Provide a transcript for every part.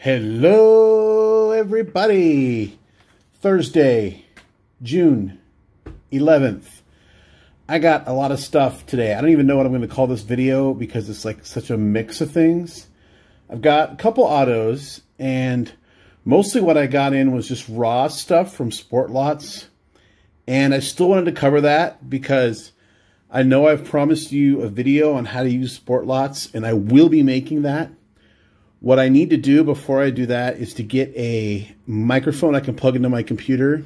Hello, everybody. Thursday, June 11th. I got a lot of stuff today. I don't even know what I'm going to call this video because it's like such a mix of things. I've got a couple autos and mostly what I got in was just raw stuff from Sport Lots. And I still wanted to cover that because I know I've promised you a video on how to use Sport Lots and I will be making that. What I need to do before I do that is to get a microphone I can plug into my computer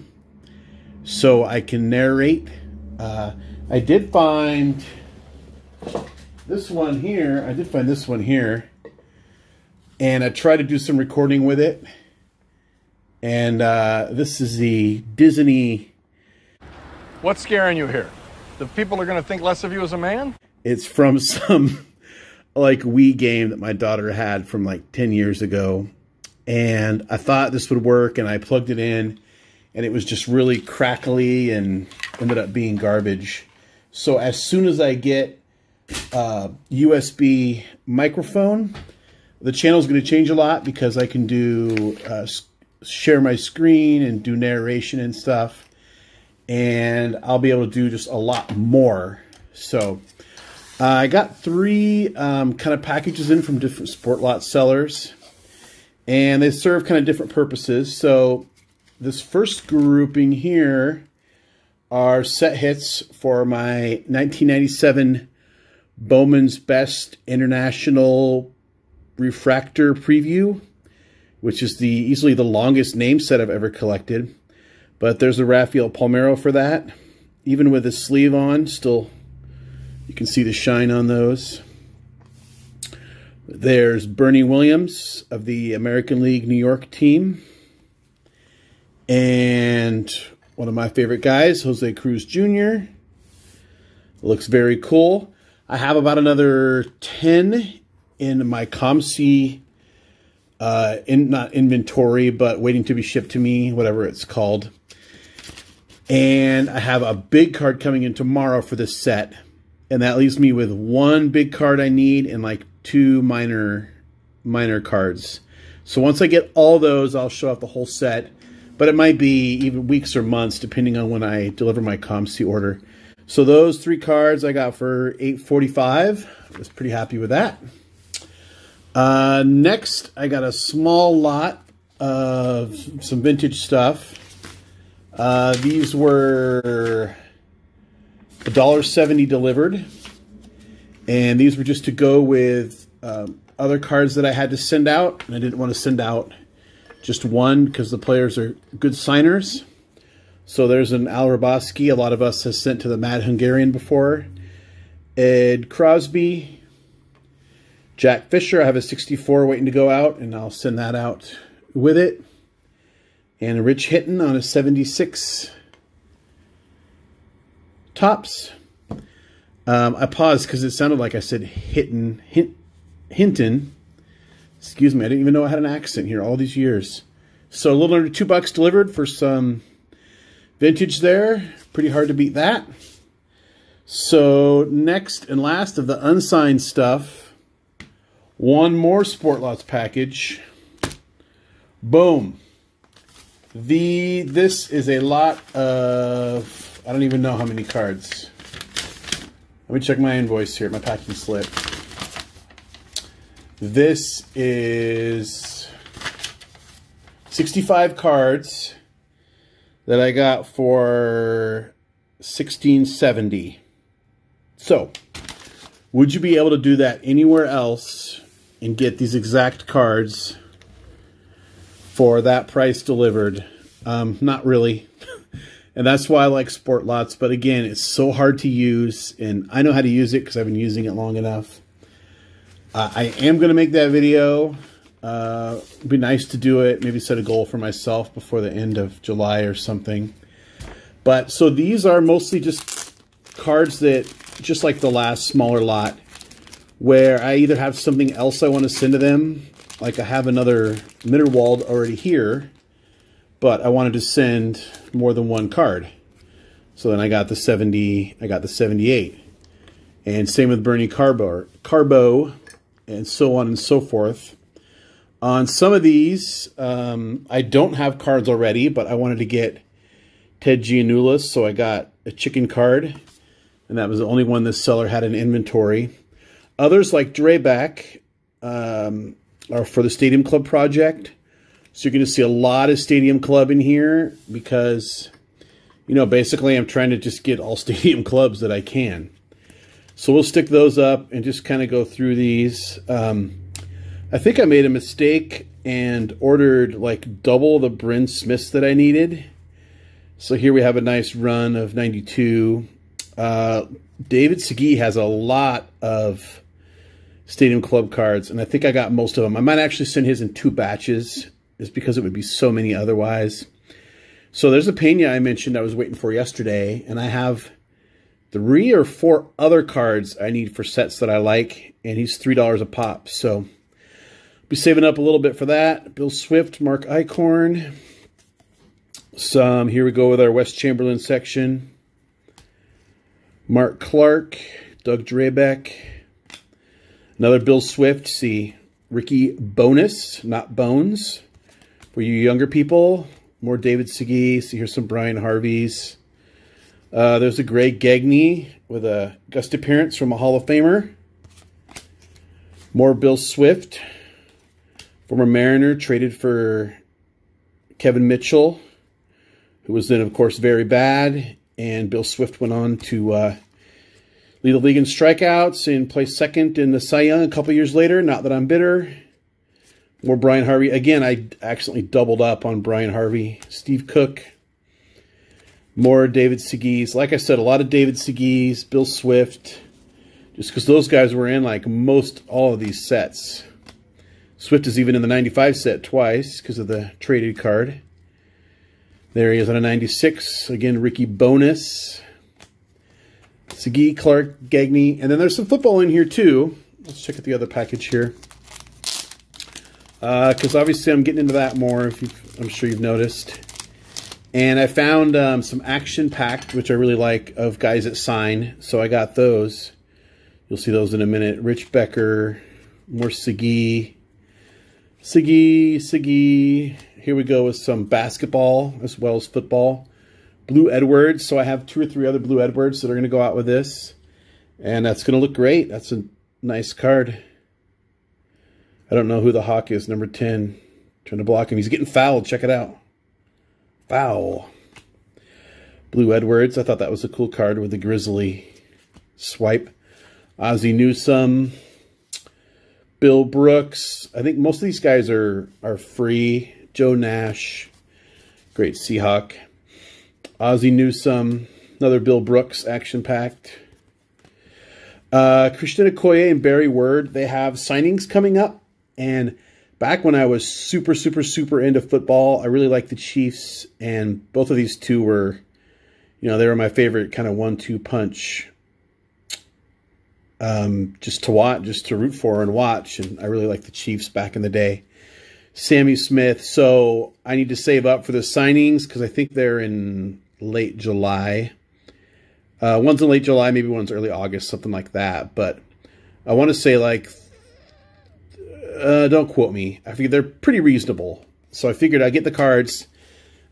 so I can narrate. Uh, I did find this one here. I did find this one here. And I tried to do some recording with it. And uh, this is the Disney. What's scaring you here? The people are going to think less of you as a man? It's from some like Wii game that my daughter had from like 10 years ago. And I thought this would work and I plugged it in and it was just really crackly and ended up being garbage. So as soon as I get a USB microphone, the channel is going to change a lot because I can do uh, share my screen and do narration and stuff. And I'll be able to do just a lot more. So uh, I got three um, kind of packages in from different sport lot sellers, and they serve kind of different purposes. So this first grouping here are set hits for my 1997 Bowman's Best International Refractor Preview, which is the easily the longest name set I've ever collected. But there's a Rafael Palmeiro for that. Even with his sleeve on, still you can see the shine on those. There's Bernie Williams of the American League New York team. And one of my favorite guys, Jose Cruz Jr. Looks very cool. I have about another 10 in my COMC, uh, in not inventory, but waiting to be shipped to me, whatever it's called. And I have a big card coming in tomorrow for this set and that leaves me with one big card I need and like two minor minor cards. So once I get all those, I'll show off the whole set, but it might be even weeks or months depending on when I deliver my COMC order. So those three cards I got for 845. I was pretty happy with that. Uh, next, I got a small lot of some vintage stuff. Uh, these were $1.70 delivered. And these were just to go with um, other cards that I had to send out. And I didn't want to send out just one because the players are good signers. So there's an Al Hrabosky. A lot of us has sent to the Mad Hungarian before. Ed Crosby. Jack Fisher. I have a 64 waiting to go out, and I'll send that out with it. And Rich Hinton on a 76 Topps. Um, I paused because it sounded like I said Hinton. Hint, Hinton. Excuse me, I didn't even know I had an accent here all these years. So a little under two bucks delivered for some vintage there. Pretty hard to beat that. So next and last of the unsigned stuff, one more Sport Lots package. Boom. The This is a lot of I don't even know how many cards. Let me check my invoice here, my packing slip. This is 65 cards that I got for 1670. So, would you be able to do that anywhere else and get these exact cards for that price delivered? Um, not really. And that's why I like Sport Lots. But again, it's so hard to use. And I know how to use it because I've been using it long enough. Uh, I am going to make that video. Uh, it'd be nice to do it. Maybe set a goal for myself before the end of July or something. But so these are mostly just cards that, just like the last smaller lot, where I either have something else I want to send to them. Like I have another Mitterwald already here but I wanted to send more than one card. So then I got the 70, I got the 78. And same with Bernie Carbo, Carbo and so on and so forth. On some of these, um, I don't have cards already, but I wanted to get Ted Giannoulas, so I got a chicken card, and that was the only one this seller had in inventory. Others, like Drabek, um, are for the Stadium Club project. So you're going to see a lot of Stadium Club in here because, you know, basically I'm trying to just get all Stadium Clubs that I can. So we'll stick those up and just kind of go through these. Um, I think I made a mistake and ordered like double the Bryn Smiths that I needed. So here we have a nice run of 92. Uh, David Segui has a lot of Stadium Club cards, and I think I got most of them. I might actually send his in two batches, just because it would be so many otherwise. So there's a Pena I mentioned I was waiting for yesterday, and I have three or four other cards I need for sets that I like, and he's $3 a pop. So be saving up a little bit for that. Bill Swift, Mark Eichhorn. Some, here we go with our Wes Chamberlain section. Mark Clark, Doug Drabek. Another Bill Swift, see Ricky Bonus, not Bones. For you younger people, more David Segui. See here's some Brian Harveys. Uh, there's a Greg Gagne with a guest appearance from a Hall of Famer. More Bill Swift. Former Mariner traded for Kevin Mitchell, who was then, of course, very bad. And Bill Swift went on to uh, lead the league in strikeouts and place second in the Cy Young a couple years later. Not that I'm bitter. More Brian Harvey. Again, I accidentally doubled up on Brian Harvey. Steve Cook. More David Seguis. Like I said, a lot of David Seguis, Bill Swift. Just because those guys were in like most all of these sets. Swift is even in the 95 set twice because of the traded card. There he is on a 96. Again, Ricky Bonus. Segui, Clark, Gagne. And then there's some football in here too. Let's check out the other package here. Because uh, obviously I'm getting into that more, if I'm sure you've noticed. And I found um, some action packed, which I really like, of guys that sign. So I got those. You'll see those in a minute. Rich Becker, more Segui. Segui, Segui. Here we go with some basketball as well as football. Blue Edwards. So I have two or three other Blue Edwards that are going to go out with this. And that's going to look great. That's a nice card. I don't know who the Hawk is. Number 10. Trying to block him. He's getting fouled. Check it out. Foul. Blue Edwards. I thought that was a cool card with the Grizzly swipe. Ozzie Newsome. Bill Brooks. I think most of these guys are are free. Joe Nash, great Seahawk. Ozzie Newsome, another Bill Brooks action packed. Uh, Christian Okoye and Barry Word, they have signings coming up. And back when I was super, super, super into football, I really liked the Chiefs. And both of these two were, you know, they were my favorite kind of one two punch um, just to watch, just to root for and watch. And I really like the Chiefs back in the day. Sammy Smith. So I need to save up for the signings because I think they're in late July. Uh, one's in late July, maybe one's early August, something like that. But I want to say like, uh, don't quote me. I figure they're pretty reasonable. So I figured I'd get the cards.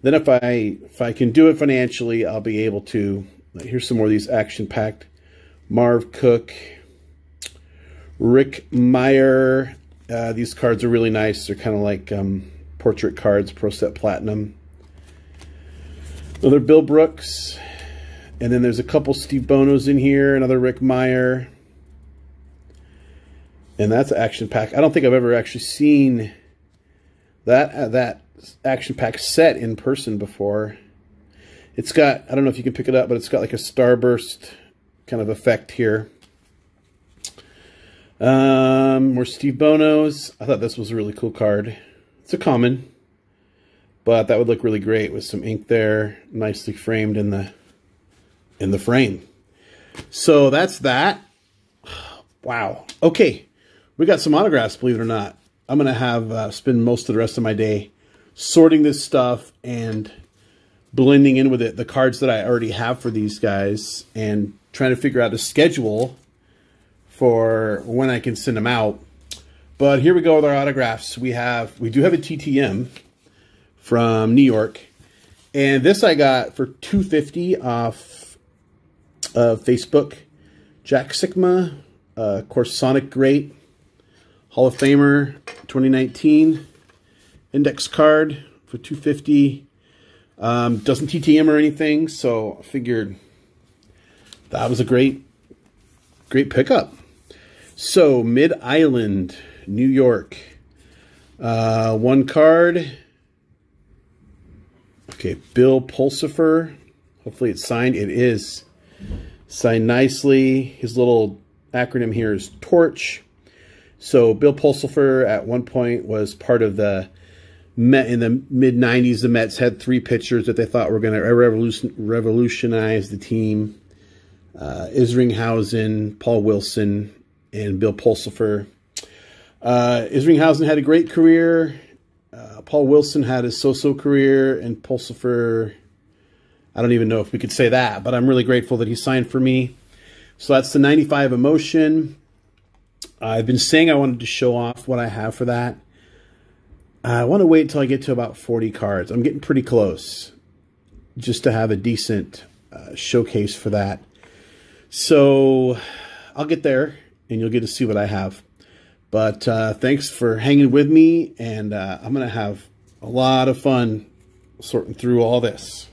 Then if I if I can do it financially, I'll be able to. Here's some more of these action packed. Marv Cook, Rick Mirer. Uh, these cards are really nice. They're kind of like um, portrait cards, Pro Set Platinum. Another Bill Brooks. And then there's a couple Steve Bonos in here. Another Rick Mirer. And that's action pack. I don't think I've ever actually seen that uh, that action pack set in person before. It's got, I don't know if you can pick it up, but it's got like a starburst kind of effect here. Um, more Steve Bonos. I thought this was a really cool card. It's a common, but that would look really great with some ink there, nicely framed in the in the frame. So that's that. Wow. Okay, we got some autographs. Believe it or not, I'm gonna have uh, spend most of the rest of my day sorting this stuff and blending in with it the cards that I already have for these guys and trying to figure out a schedule for when I can send them out. But here we go with our autographs. We have we do have a TTM from New York. And this I got for 250 off of Facebook. Jack Sikma, uh, of course, Sonic Great, Hall of Famer 2019, index card for 250. Um, doesn't TTM or anything, so I figured that was a great, great pickup. So, Mid Island, New York. Uh, one card. Okay, Bill Pulsipher. Hopefully it's signed. It is signed nicely. His little acronym here is TORCH. So Bill Pulsipher at one point was part of the Met in the mid 90s. The Mets had three pitchers that they thought were going to revolution, revolutionize the team. Uh, Isringhausen, Paul Wilson, and Bill Pulsipher. Uh, Isringhausen had a great career. Uh, Paul Wilson had a so-so career, and Pulsipher, I don't even know if we could say that, but I'm really grateful that he signed for me. So that's the 95 Emotion. I've been saying I wanted to show off what I have for that. I want to wait until I get to about 40 cards. I'm getting pretty close just to have a decent uh, showcase for that. So I'll get there and you'll get to see what I have. But uh, thanks for hanging with me, and uh, I'm going to have a lot of fun sorting through all this.